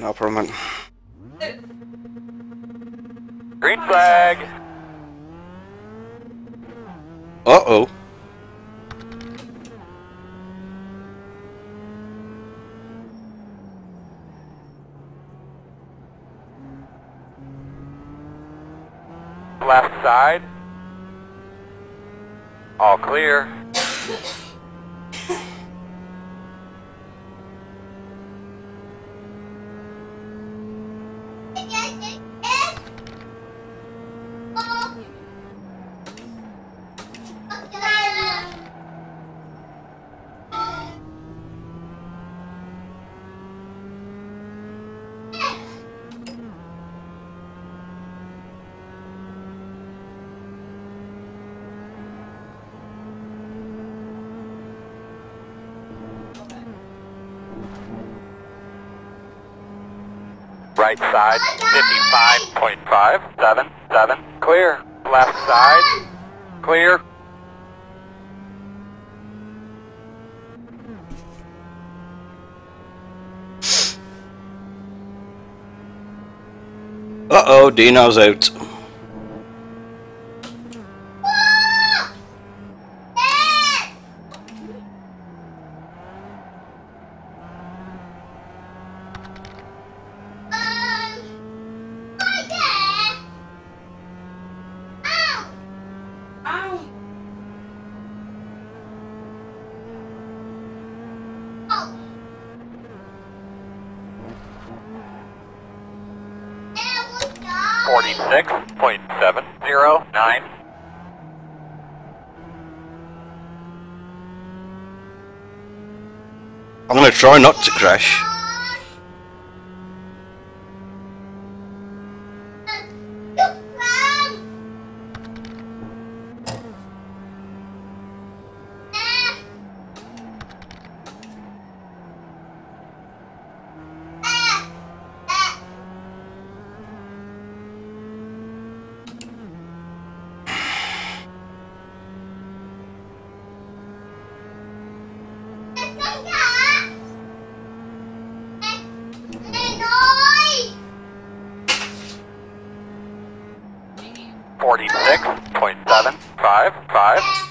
no problem. Green flag. Uh oh. Left side. All clear. Right side, 55.577. Clear. Left side, clear. Uh oh, Dino's out. Forty-six point seven zero nine. I'm gonna try not to crash. Forty-six point seven five five.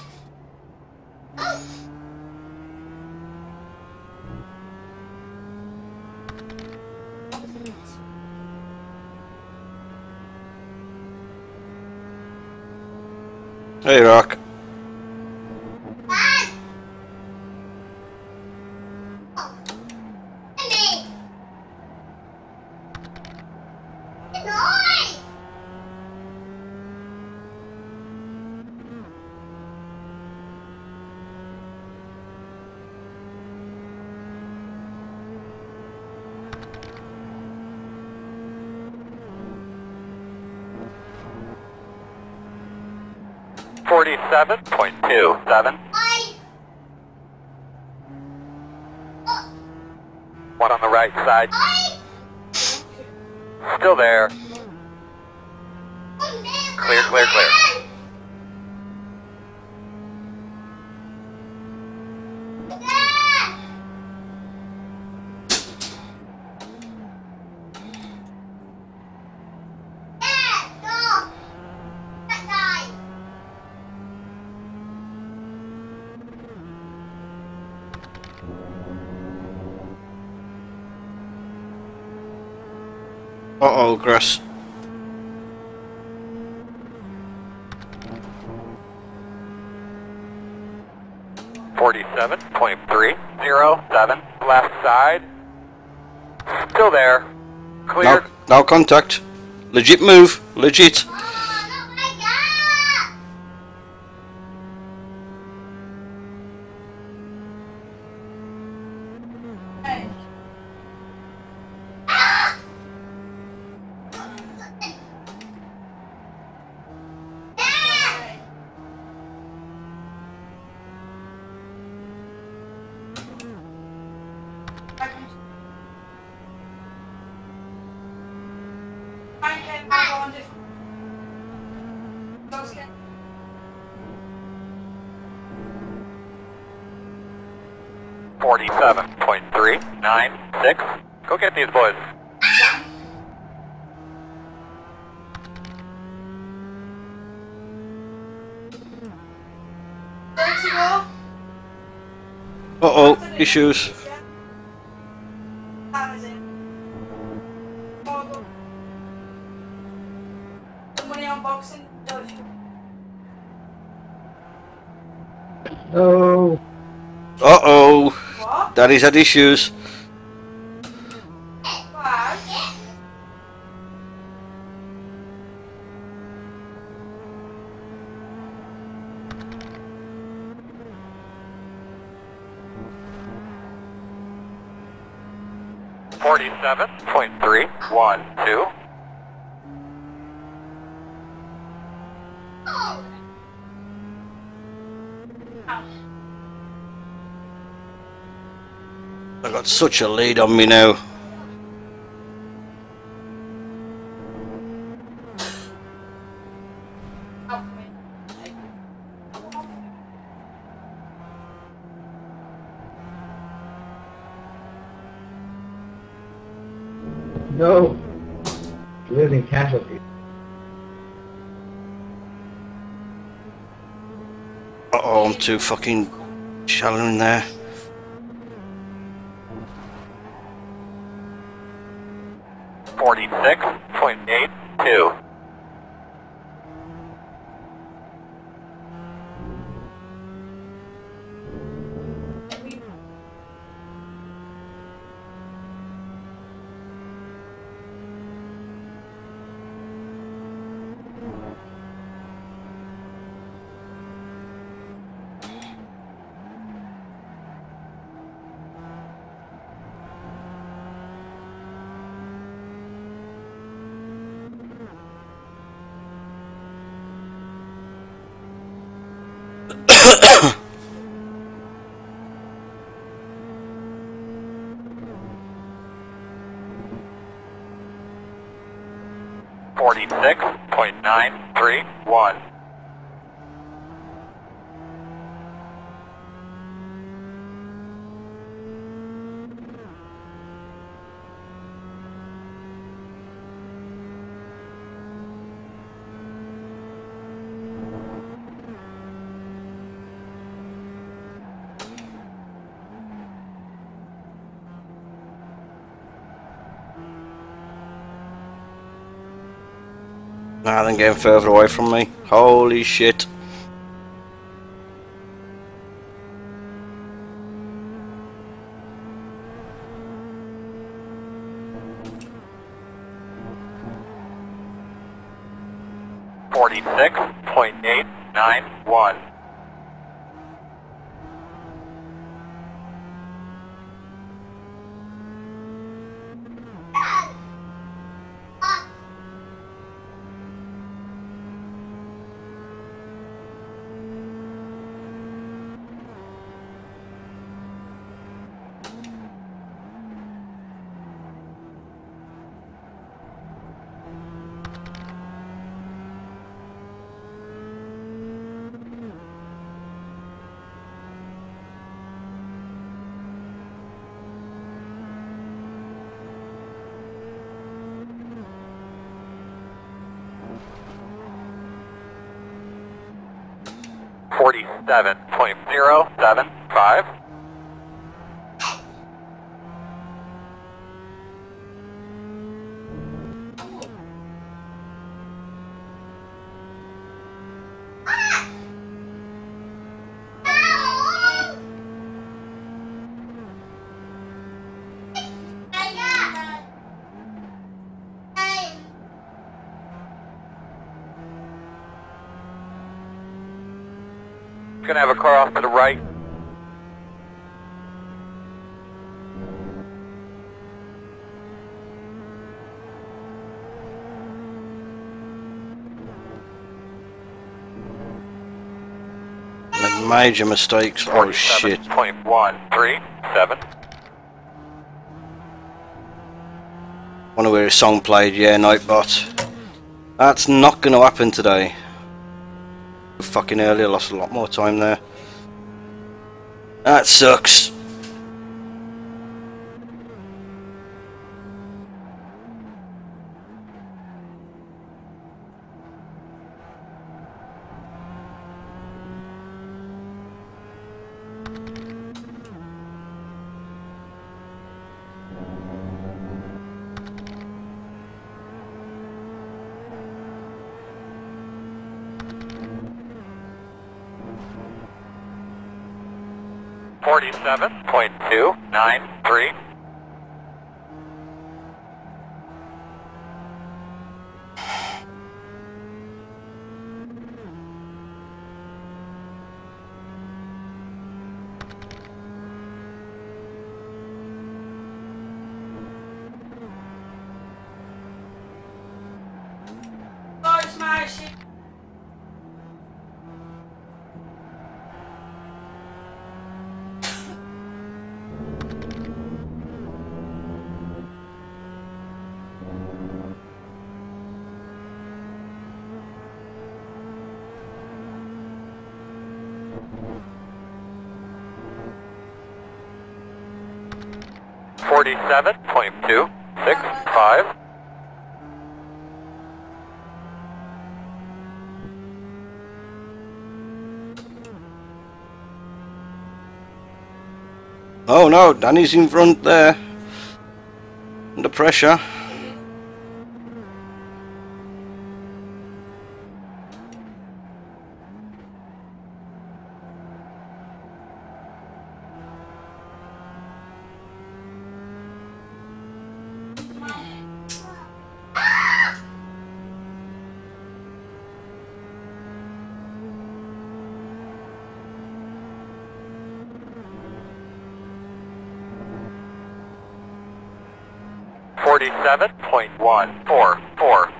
7.27. One on the right side. Still there. Clear, clear, clear. Oh. Forty-seven point three zero seven. Left side. Still there. Clear. Now, now contact. Legit move. Legit. Forty-seven point three nine six. Go get these boys. Uh oh, issues. What? Daddy's had issues. Why? Forty-seven point three one two. I got such a lead on me now. No. Losing casualties. Uh oh, I'm too fucking shallow in there. 46.931. and getting further away from me. Holy shit. 47.075. off to the right. Major mistakes. Oh shit. Point one three seven. Wanna hear a song played, yeah, Nightbot. That's not gonna happen today. Fucking earlier, lost a lot more time there. That sucks. 47.265. Oh no, Danny's in front there. Under pressure. 47.144.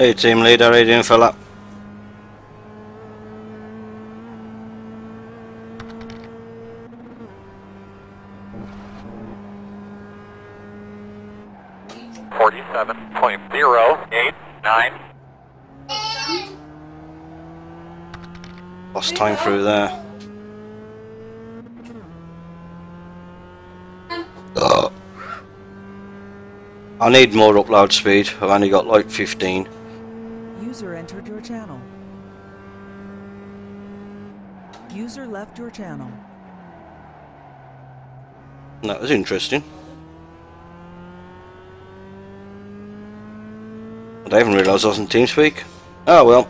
Hey team leader, how you doing fella? Forty-seven point zero eight nine. Lost time through there. I need more upload speed. I've only got like 15. User entered your channel. User left your channel. That was interesting. I didn't realise I was in TeamSpeak. Oh well.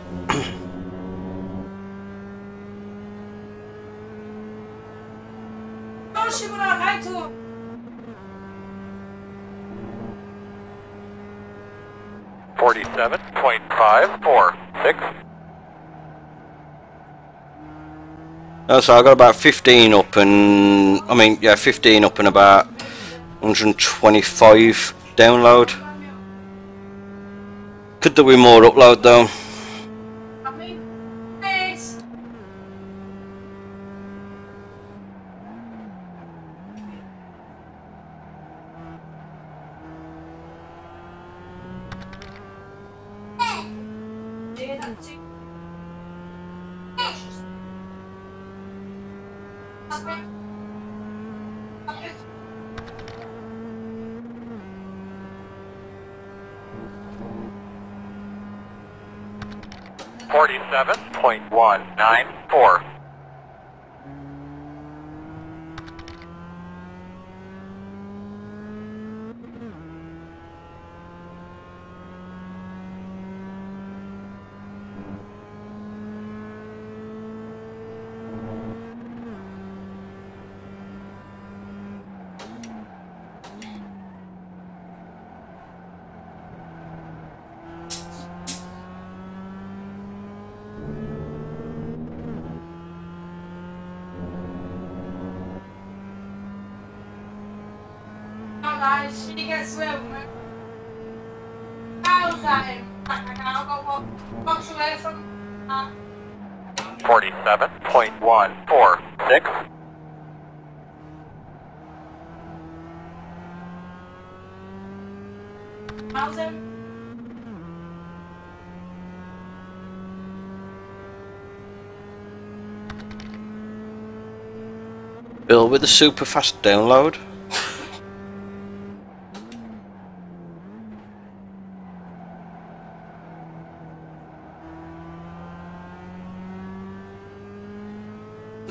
Forty-seven point five four six. Oh, so I got about 15 up and I mean yeah 15 up and about 125 download. Could there be more upload though? 47.194. Bill with the super fast download.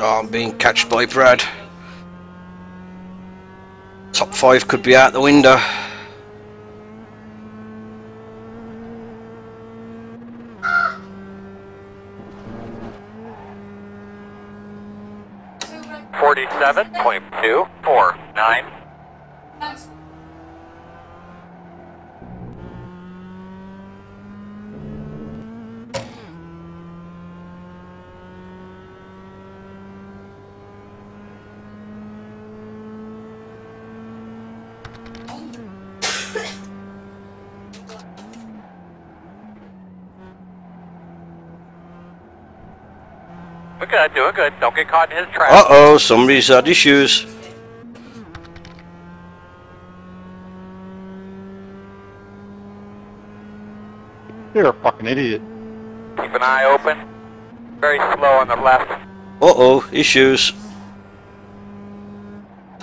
Oh, I'm being catched by Brad. Top five could be out the window. Two big Forty-seven point two four nine. thanks. We're good, doing good. Don't get caught in his trap. Uh oh, somebody's had issues. You're a fucking idiot. Keep an eye open. Very slow on the left. Uh oh, issues.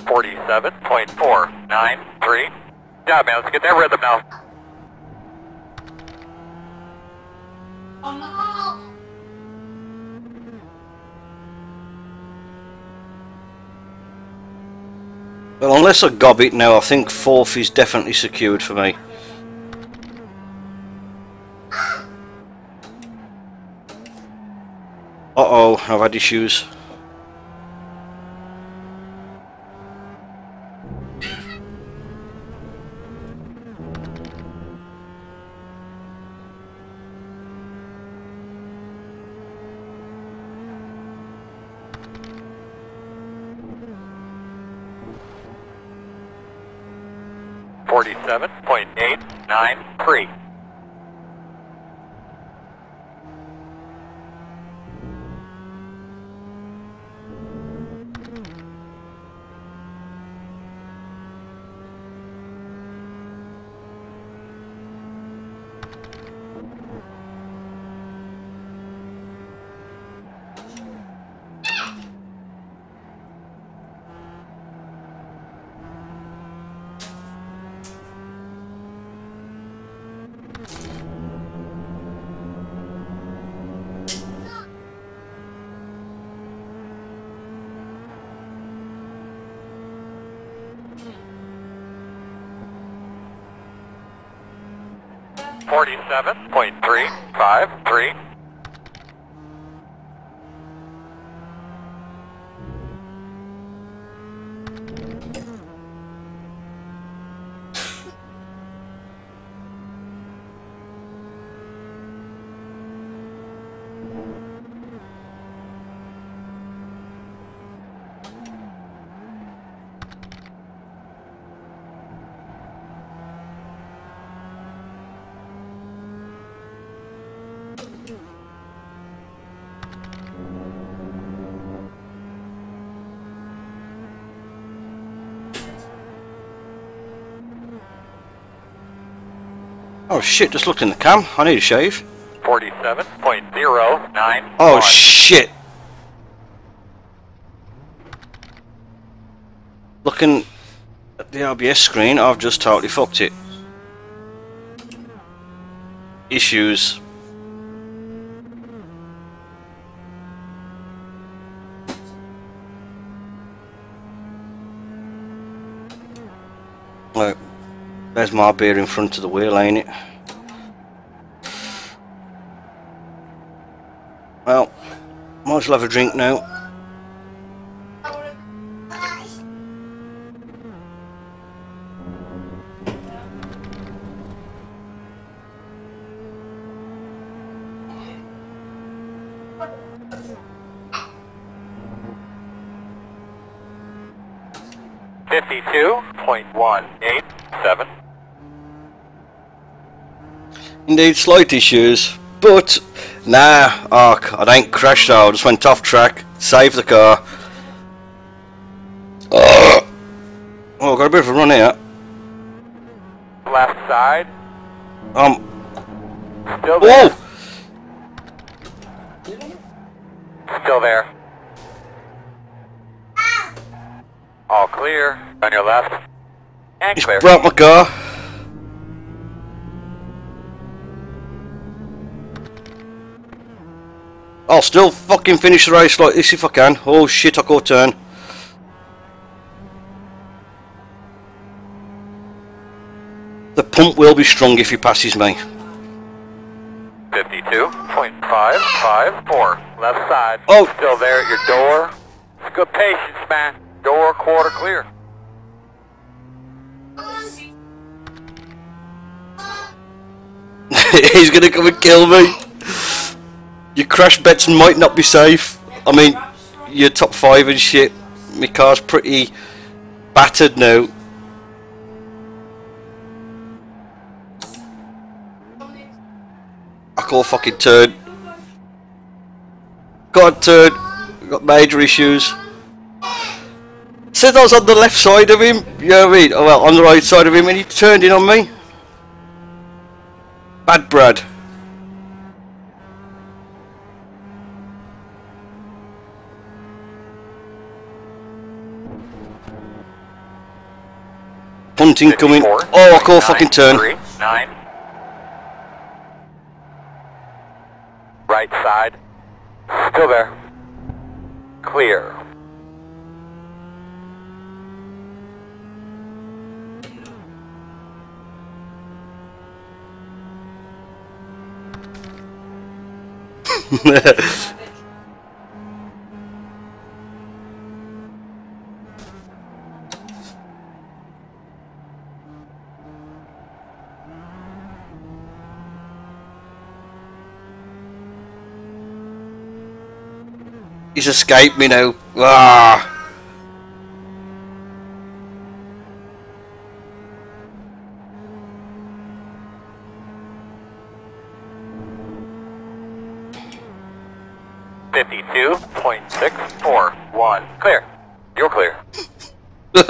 Forty-seven point four nine three. Yeah, man. Let's get that rhythm now. Well, unless I gob it now, I think fourth is definitely secured for me. Uh oh, I've had issues. 47.353. Oh shit, just looked in the cam. I need a shave. Forty-seven point zero nine. Oh shit! Looking at the RBS screen, I've just totally fucked it. Issues. Look, there's my beer in front of the wheel, ain't it? Well, might as well have a drink now. Fifty-two point one eight seven. Indeed, slight issues, but nah, oh, c- I ain't crashed though. I just went off track, saved the car. Oh, oh got a bit of a run here. Left side. Um, Still there. whoa! Still there. All clear. On your left. And He's clear. broke my car. Still fucking finish the race like this if I can. Oh shit, I got turn. The pump will be strong if he passes me. 52.554. Left side. Oh. Still there at your door. It's good patience, man. Door quarter clear. He's gonna come and kill me. Your crash bets might not be safe. I mean, you're top five and shit. My car's pretty battered now. I call fucking turn. God turn. Got major issues. Said I was on the left side of him. You know what I mean? Oh, well, on the right side of him, and he turned in on me. Bad Brad. Punting coming. Oh, I call fucking turn. three, nine. Right side. Still there. Clear. He's escaped me now. Ah. Fifty-two point six four one. Clear. You're clear. You're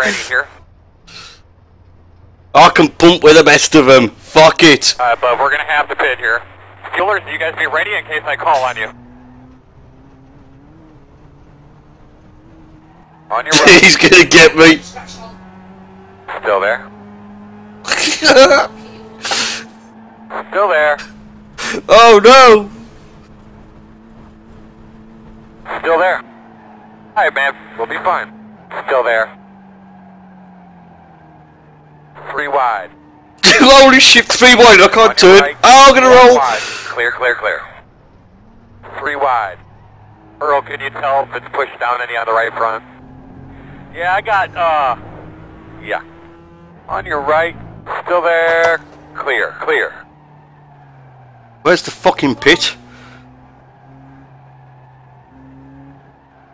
ready here. I can pump with the best of them. Fuck it. Uh, but we're gonna have to pit here. Steelers, you guys be ready in case I call on you. On your right. He's gonna get me. Still there. Still there. oh no. Still there. Alright, man. We'll be fine. Still there. Three wide. Holy shit, three wide, I can't turn. right. Oh, I'm gonna roll. Wide. Clear, clear, clear. Three wide. Earl, can you tell if it's pushed down any on the right front? Yeah, I got, uh, yeah. On your right. Still there. Clear, clear. Where's the fucking pit?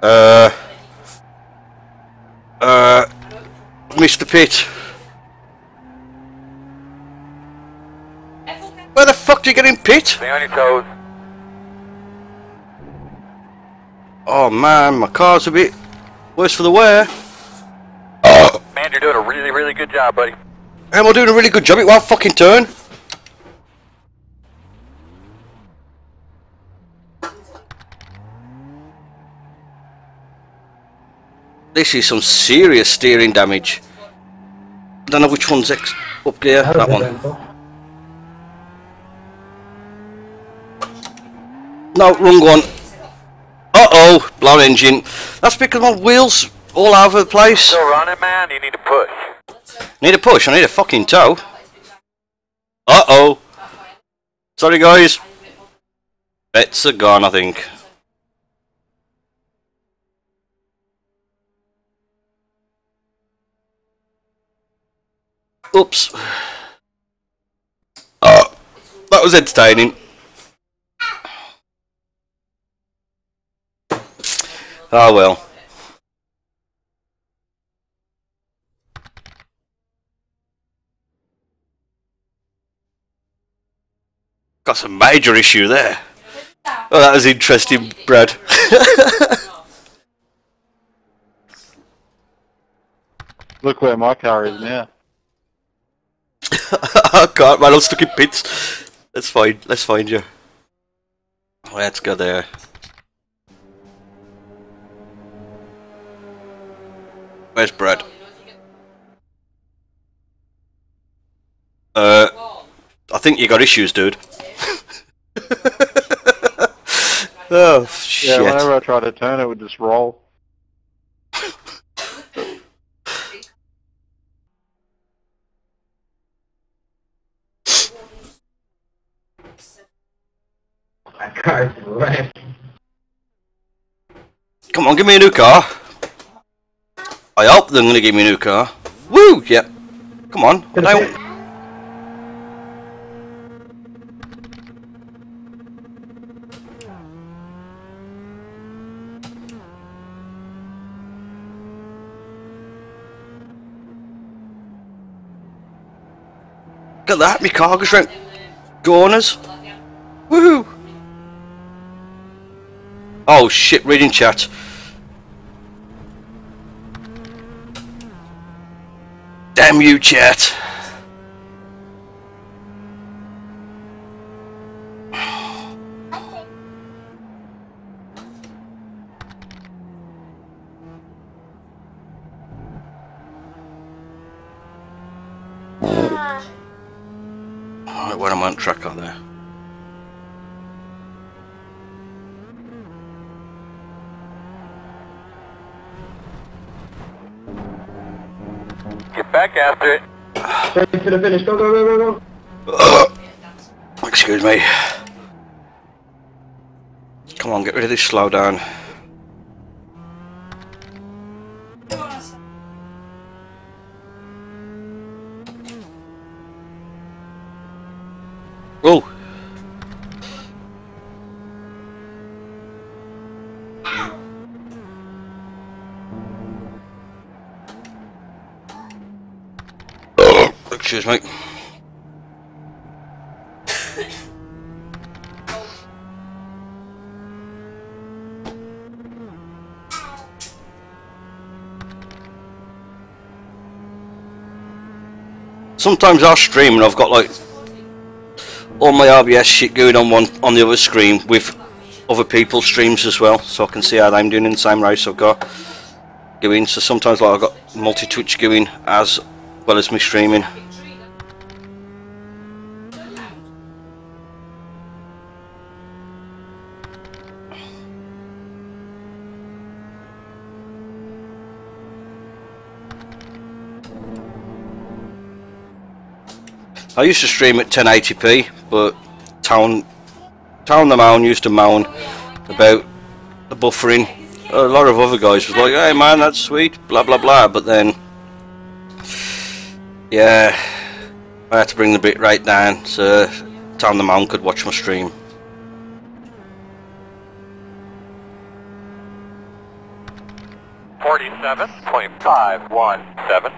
Uh. Uh. Mr. Pit. Where the fuck do you get in pit? Stay on your toes. Oh man, my car's a bit worse for the wear. Man, you're doing a really, really good job, buddy. Am I doing a really good job? It won't fucking turn. This is some serious steering damage. I don't know which one's ex up gear. That one. Info? No, wrong one. Uh oh, blown engine. That's because my wheels all over the place. Still running, man? You need to push. Need a push, I need a fucking tow. Uh oh. Sorry guys. Bets are gone, I think. Oops. Oh, that was entertaining. Ah well. Got some major issue there. Oh, that was interesting, Brad. Look where my car is now. I can't, man. I'm stuck in pits. Let's find. Let's find you. Let's go there. Where's Brad? Uh, I think you got issues, dude. oh shit. Yeah, whenever I try to turn, it would just roll. My car's wrecked. Come on, give me a new car. I hope they're gonna give me a new car. Woo! Yep. Come on. To the I- pit. Look at that, my car goes round corners. Woohoo! Oh shit, reading chat. Damn you, chat. Alright, what am I on track on there? Get back after it. Straight to the finish. Go, go, go, go, go. Excuse me. Come on, get rid of this slow down. Oh! Excuse me. Sometimes I'll stream and I've got like all my RBS shit going on one on the other screen with other people's streams as well, so I can see how I'm doing in the same race I've got going. So sometimes like I've got multi Twitch going as well as me streaming. I used to stream at 1080p, but Town Town the Mound used to moan about the buffering. A lot of other guys was like, "Hey man, that's sweet," blah blah blah. But then, yeah, I had to bring the bit right down so Town the Mound could watch my stream. Forty-seven point five one seven.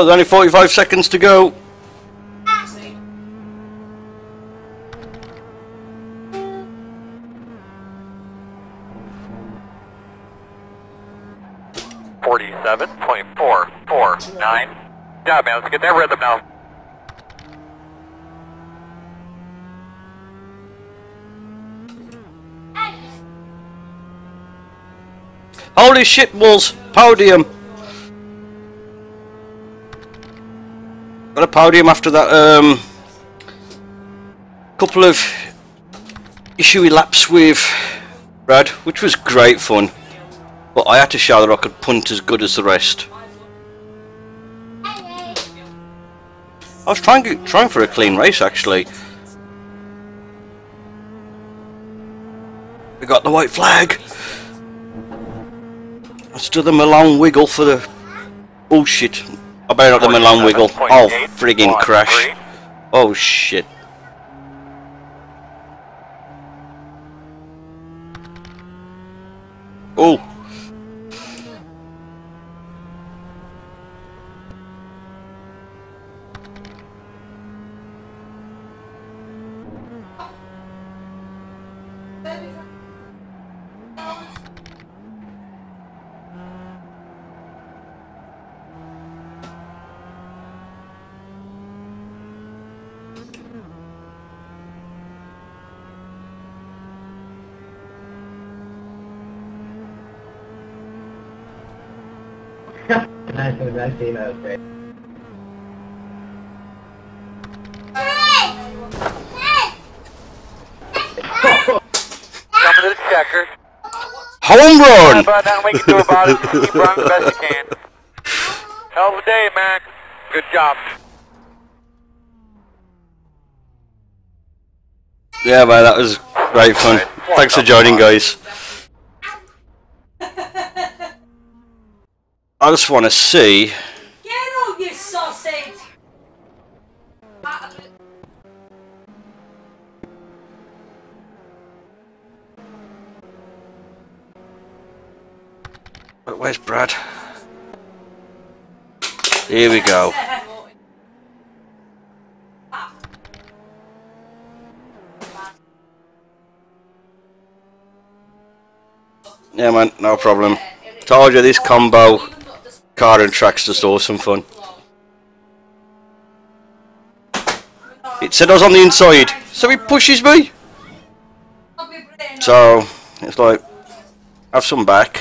Oh, there's only 45 seconds to go. Forty-seven point four four nine. Yeah, man, let's get that rhythm now. Holy shit, Wolves! Podium! Got a podium after that, um... Couple of issuey laps with Brad, which was great fun. But I had to show that I could punt as good as the rest. I was trying trying for a clean race actually. We got the white flag. I stood them a long wiggle for the bullshit. I better not them a long wiggle. Oh, friggin' crash. Oh shit. Oh. Nice one, nice seeing that. Okay. Coming to the checker. Home run! About nothing we can do about it. Keep running the best you can. Hell of a day, man. Good job. Yeah, man, that was great fun. Thanks for joining, guys. I just want to see. Get out, you sausage! Where's Brad? Here we go. Yeah, man, no problem. Told you this combo, car and track's just awesome fun. It said I was on the inside, so he pushes me. So it's like, have some back.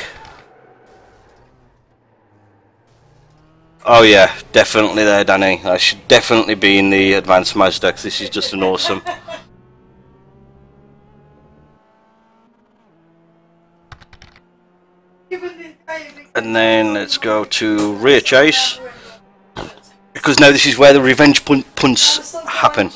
Oh yeah, definitely there, Danny. I should definitely be in the advanced Mazda this is just an awesome. And then let's go to rear chase. Because now this is where the revenge pun punts happen.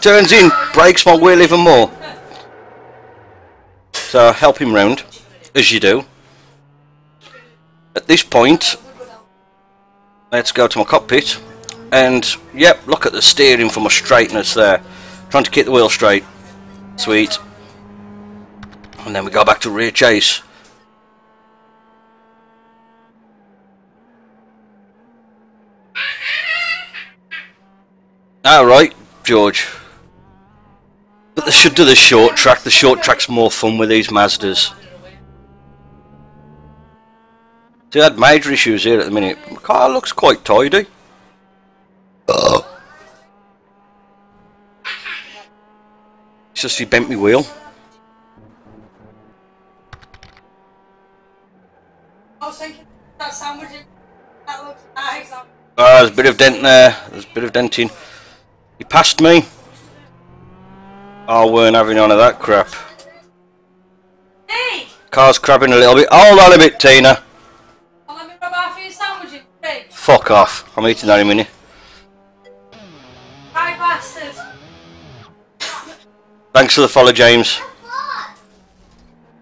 Turns in, breaks my wheel even more. So help him round, as you do. At this point, let's go to my cockpit. And, yep, look at the steering for my straightness there. Trying to keep the wheel straight. Sweet. And then we go back to rear chase. Alright, George. But they should do the short track. The short track's more fun with these Mazdas. See, I had major issues here at the minute. My car looks quite tidy. Oh. It's just he bent me wheel. I was thinking that sandwich, that looks nice. Ah, there's a bit of dent there. There's a bit of denting. He passed me. I weren't having none of that crap. Hey! Car's crabbing a little bit. Hold on a bit, Tina. Well, let me rub half of your sandwich in the fridge. Fuck off. I'm eating that in a minute. Thanks for the follow, James.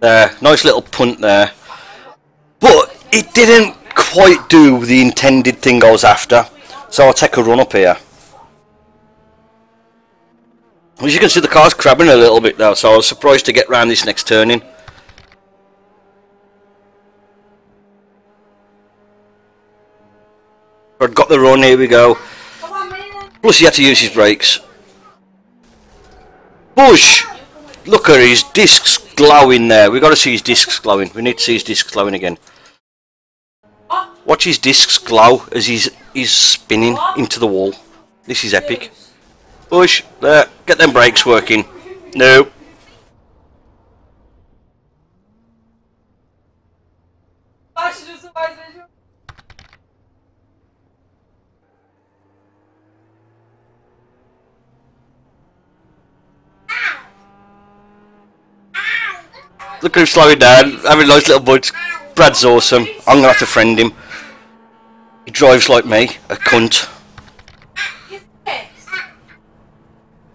There, nice little punt there. But it didn't quite do the intended thing I was after. So I'll take a run up here. As you can see, the car's crabbing a little bit now, so I was surprised to get round this next turning. I've got the run, here we go. Come on, man. Plus he had to use his brakes. Bush! Look at his discs glowing there. We've got to see his discs glowing. We need to see his discs glowing again. Watch his discs glow as he's, he's spinning into the wall. This is epic. Bush, there, get them brakes working. No. I should just survive this. Look at him slowing down, having nice little bunch. Brad's awesome. I'm to have to friend him. He drives like me, a cunt.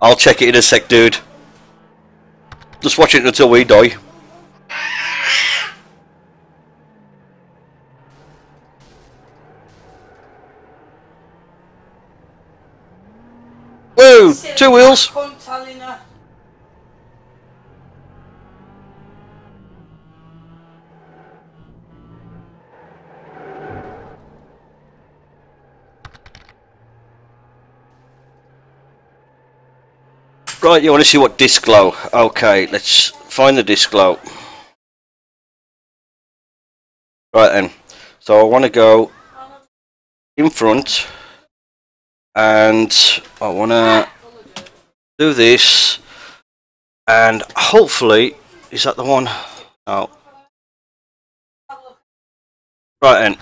I'll check it in a sec, dude. Just watch it until we die. Whoa! Two wheels! Right, you want to see what disc glow? Okay, let's find the disc glow. Right then, so I want to go in front and I want to do this And hopefully, is that the one? Oh. Right then.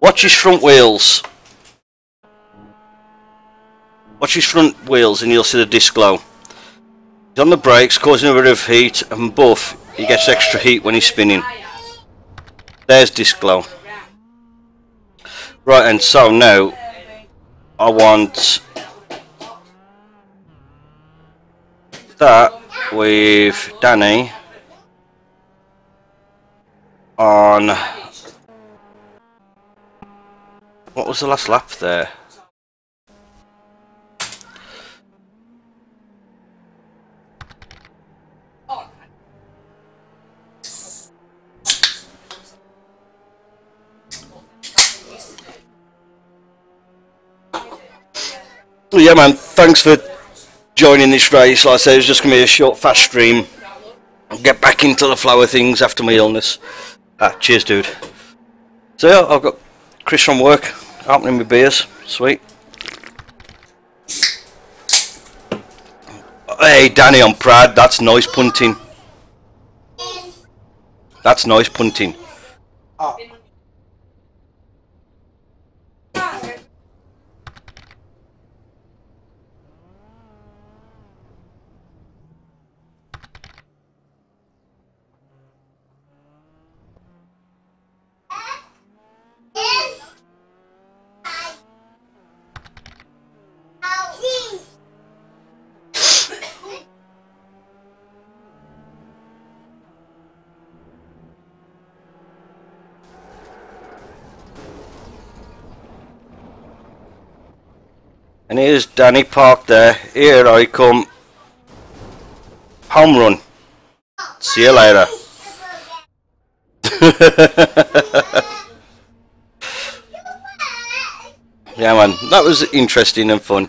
Watch his front wheels. Watch his front wheels and you'll see the disc glow. He's on the brakes, causing a bit of heat, and buff, he gets extra heat when he's spinning. There's disc glow. Right, and so now I want that with Danny on what was the last lap there? Yeah man, thanks for joining this race. Like I said, it's just going to be a short, fast stream. I'll get back into the flow of things after my illness. Ah, cheers dude. So yeah, I've got Chris from work, opening my beers. Sweet. Hey Danny, I'm proud. That's noise punting. That's noise punting. And here's Danny parked there. Here I come. Home run. See you later. yeah man, that was interesting and fun.